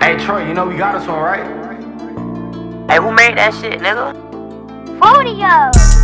Hey Troy, you know we got us one, right? Hey, who made that shit, nigga? Studio.